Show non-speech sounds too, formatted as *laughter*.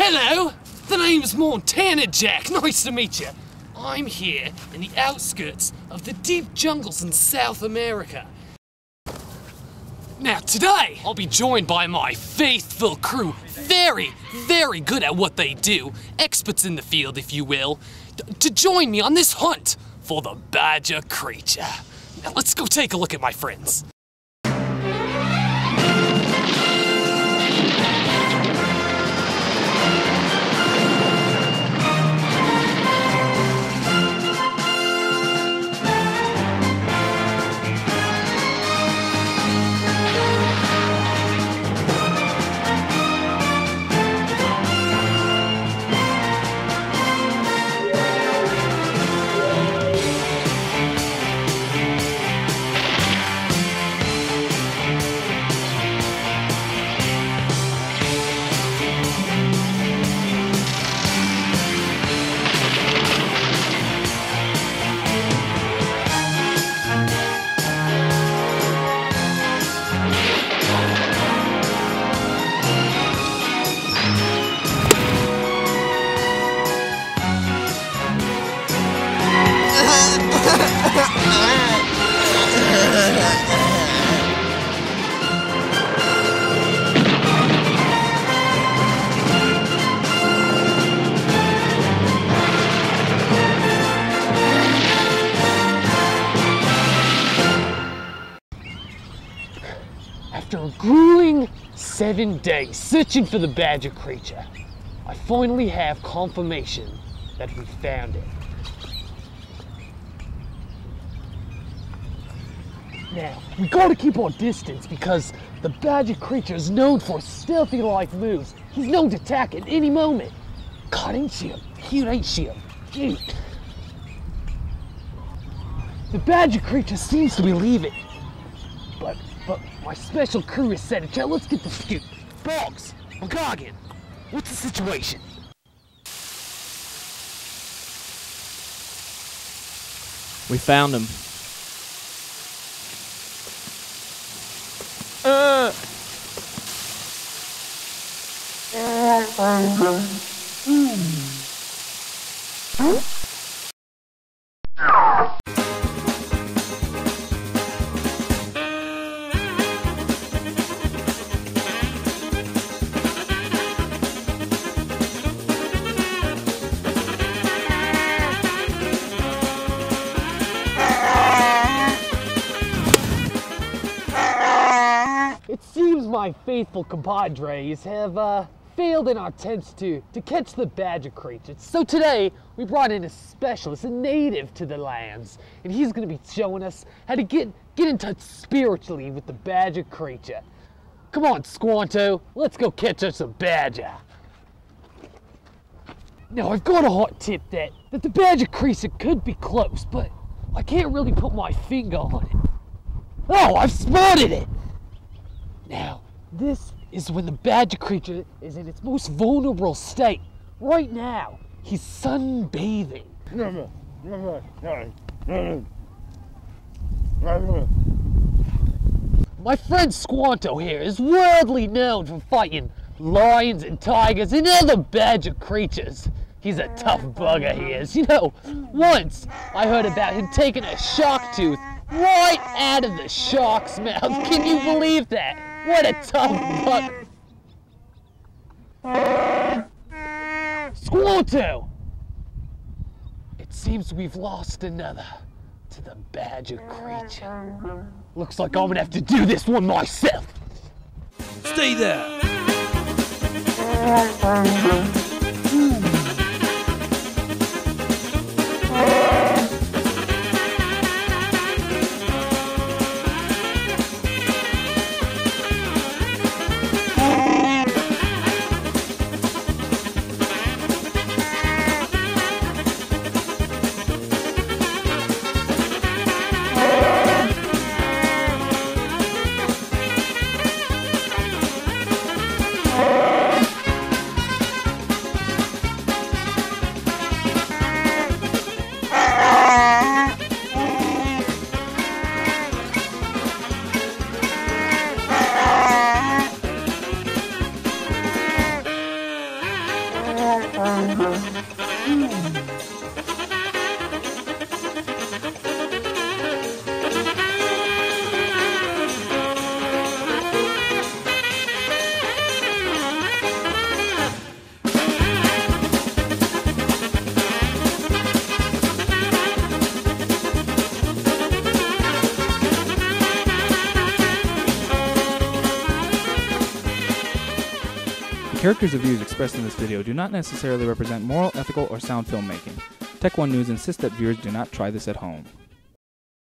Hello, the name's Montana Jack. *laughs* Nice to meet you. I'm here in the outskirts of the deep jungles in South America. Now, today, I'll be joined by my faithful crew. Very, very good at what they do. Experts in the field, if you will. to join me on this hunt for the badger creature. Now, let's go take a look at my friends. Seven days searching for the badger creature, I finally have confirmation that we found it. Now, we gotta keep our distance because the badger creature is known for stealthy like moves. He's known to attack at any moment. God, ain't she a cute, ain't she a cute? The badger creature seems to be leaving. But, but my special crew is set. Now let's get the scoop. Boggs, McGoggin, what's the situation? We found him. It seems my faithful compadres have uh, failed in our attempts to, to catch the badger creature. So today, we brought in a specialist, a native to the lands, and he's gonna be showing us how to get, get in touch spiritually with the badger creature. Come on, Squanto, let's go catch us a badger. Now, I've got a hot tip that, that the badger creature could be close, but I can't really put my finger on it. Oh, I've spotted it! Now, this is when the badger creature is in its most vulnerable state. Right now, he's sunbathing. My friend Squanto here is worldly known for fighting lions and tigers and other badger creatures. He's a tough bugger, he is. You know, once I heard about him taking a shark tooth right out of the shark's mouth. Can you believe that? What a tough bug. Squanto! It seems we've lost another to the badger creature. Looks like I'm gonna have to do this one myself. Stay there. Characters and views expressed in this video do not necessarily represent moral, ethical, or sound filmmaking. Tech One News insists that viewers do not try this at home.